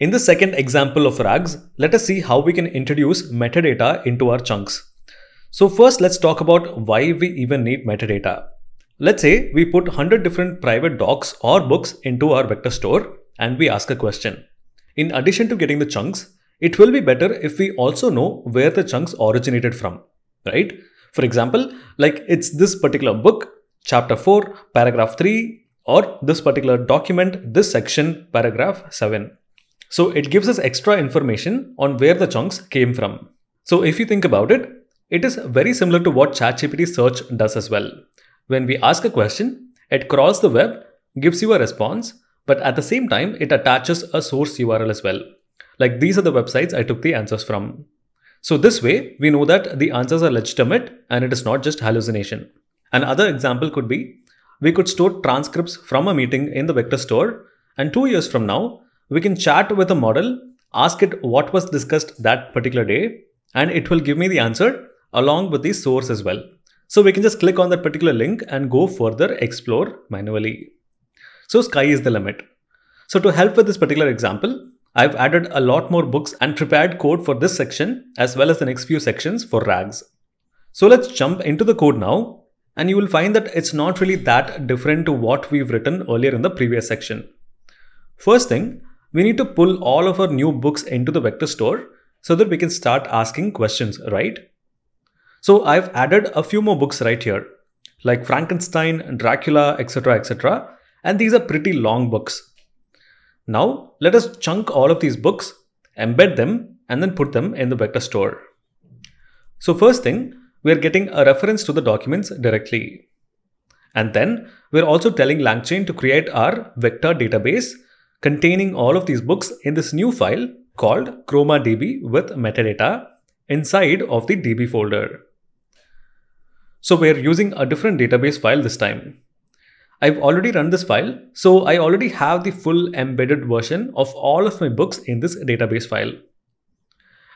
In the second example of RAGs, let us see how we can introduce metadata into our chunks. So first, let's talk about why we even need metadata. Let's say we put 100 different private docs or books into our vector store and we ask a question. In addition to getting the chunks, it will be better if we also know where the chunks originated from, right? For example, like it's this particular book, chapter 4, paragraph 3, or this particular document, this section, paragraph 7. So it gives us extra information on where the chunks came from. So if you think about it, it is very similar to what ChatGPT search does as well. When we ask a question, it crawls the web, gives you a response, but at the same time, it attaches a source URL as well. Like these are the websites I took the answers from. So this way, we know that the answers are legitimate and it is not just hallucination. Another example could be, we could store transcripts from a meeting in the vector store and two years from now, we can chat with a model, ask it what was discussed that particular day, and it will give me the answer along with the source as well. So we can just click on that particular link and go further explore manually. So sky is the limit. So to help with this particular example, I've added a lot more books and prepared code for this section as well as the next few sections for RAGs. So let's jump into the code now and you will find that it's not really that different to what we've written earlier in the previous section. First thing, we need to pull all of our new books into the vector store so that we can start asking questions, right? So I've added a few more books right here, like Frankenstein, Dracula, etc, etc. And these are pretty long books. Now let us chunk all of these books, embed them, and then put them in the vector store. So first thing, we're getting a reference to the documents directly. And then we're also telling LangChain to create our vector database containing all of these books in this new file called ChromaDB with metadata inside of the DB folder. So we're using a different database file this time. I've already run this file, so I already have the full embedded version of all of my books in this database file.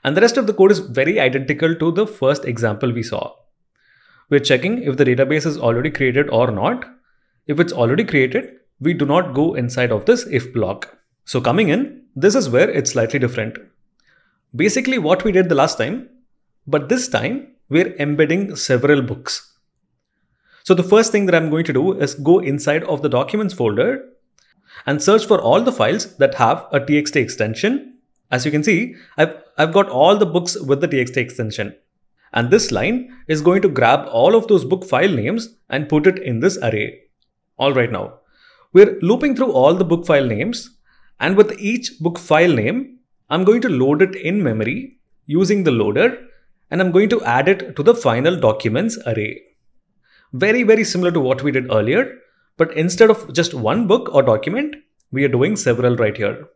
And the rest of the code is very identical to the first example we saw. We're checking if the database is already created or not. If it's already created, we do not go inside of this if block. So coming in, this is where it's slightly different. Basically what we did the last time, but this time we're embedding several books. So the first thing that I'm going to do is go inside of the documents folder and search for all the files that have a txt extension. As you can see, I've, I've got all the books with the txt extension. And this line is going to grab all of those book file names and put it in this array. All right now, we're looping through all the book file names and with each book file name, I'm going to load it in memory using the loader and I'm going to add it to the final documents array. Very, very similar to what we did earlier, but instead of just one book or document, we are doing several right here.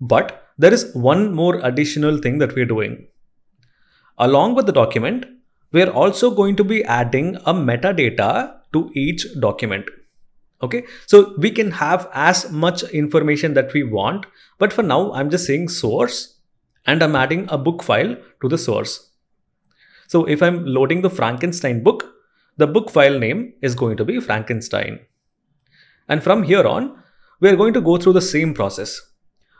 But there is one more additional thing that we are doing. Along with the document, we are also going to be adding a metadata to each document. Okay, so we can have as much information that we want, but for now, I'm just saying source and I'm adding a book file to the source. So if I'm loading the Frankenstein book, the book file name is going to be Frankenstein. And from here on, we're going to go through the same process.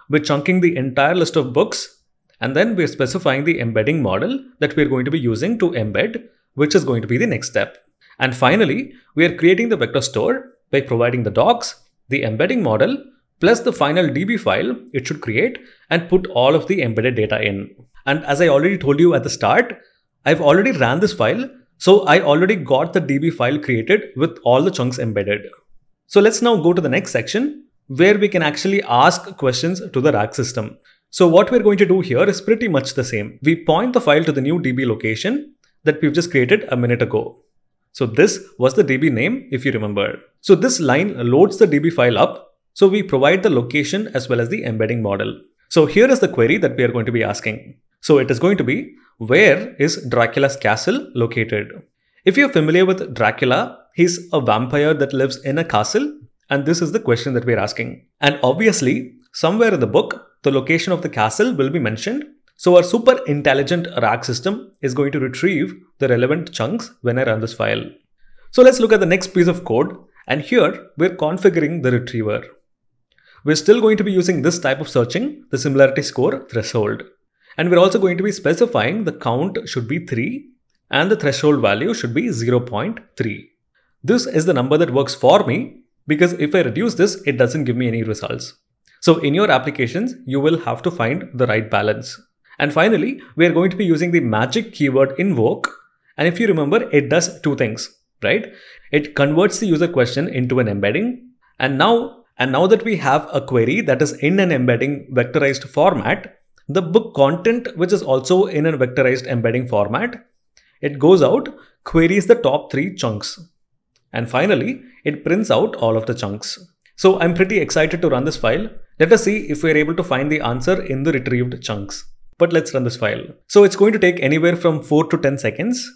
We're chunking the entire list of books and then we're specifying the embedding model that we're going to be using to embed, which is going to be the next step. And finally, we are creating the vector store by providing the docs, the embedding model, plus the final DB file it should create and put all of the embedded data in. And as I already told you at the start, I've already ran this file so I already got the DB file created with all the chunks embedded. So let's now go to the next section where we can actually ask questions to the RAG system. So what we're going to do here is pretty much the same. We point the file to the new DB location that we've just created a minute ago. So this was the DB name if you remember. So this line loads the DB file up. So we provide the location as well as the embedding model. So here is the query that we are going to be asking. So it is going to be where is Dracula's castle located? If you're familiar with Dracula, he's a vampire that lives in a castle, and this is the question that we're asking. And obviously, somewhere in the book, the location of the castle will be mentioned. So our super intelligent RAG system is going to retrieve the relevant chunks when I run this file. So let's look at the next piece of code. And here we're configuring the retriever. we're still going to be using this type of searching, the similarity score threshold. And we're also going to be specifying the count should be 3 and the threshold value should be 0.3. This is the number that works for me because if I reduce this, it doesn't give me any results. So in your applications, you will have to find the right balance. And finally, we are going to be using the magic keyword invoke. And if you remember, it does two things, right? It converts the user question into an embedding. And now, and now that we have a query that is in an embedding vectorized format, the book content, which is also in a vectorized embedding format, it goes out, queries the top three chunks. And finally, it prints out all of the chunks. So I'm pretty excited to run this file. Let us see if we're able to find the answer in the retrieved chunks. But let's run this file. So it's going to take anywhere from 4 to 10 seconds.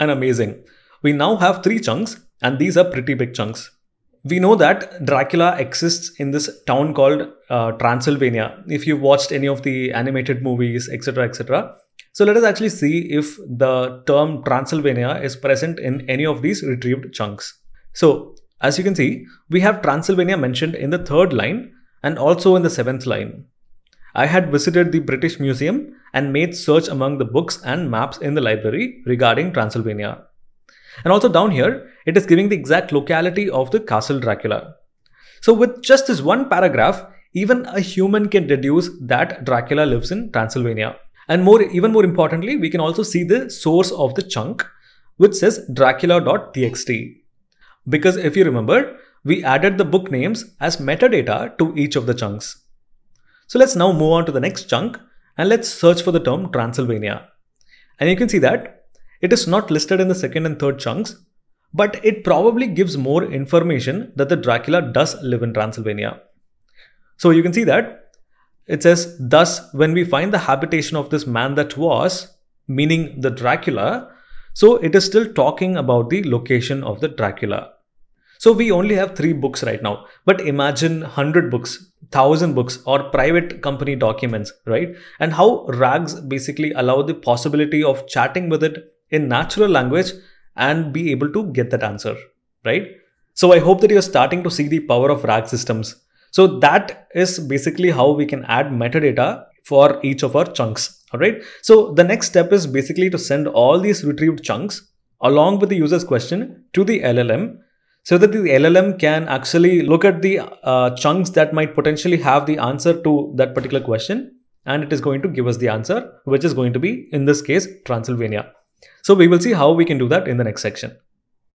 And amazing. We now have three chunks and these are pretty big chunks. We know that Dracula exists in this town called uh, Transylvania. If you've watched any of the animated movies, etc., etc. So let us actually see if the term Transylvania is present in any of these retrieved chunks. So as you can see, we have Transylvania mentioned in the third line and also in the seventh line. I had visited the British Museum and made search among the books and maps in the library regarding Transylvania. And also down here, it is giving the exact locality of the Castle Dracula. So with just this one paragraph, even a human can deduce that Dracula lives in Transylvania. And more, even more importantly, we can also see the source of the chunk, which says dracula.txt. Because if you remember, we added the book names as metadata to each of the chunks. So let's now move on to the next chunk and let's search for the term Transylvania. And you can see that it is not listed in the second and third chunks, but it probably gives more information that the Dracula does live in Transylvania. So you can see that it says, thus, when we find the habitation of this man that was, meaning the Dracula, so it is still talking about the location of the Dracula. So we only have three books right now, but imagine 100 books, 1000 books or private company documents, right? And how RAGs basically allow the possibility of chatting with it in natural language and be able to get that answer, right? So I hope that you're starting to see the power of RAG systems. So that is basically how we can add metadata for each of our chunks. All right. So the next step is basically to send all these retrieved chunks along with the user's question to the LLM so that the LLM can actually look at the uh, chunks that might potentially have the answer to that particular question and it is going to give us the answer which is going to be in this case Transylvania. So we will see how we can do that in the next section.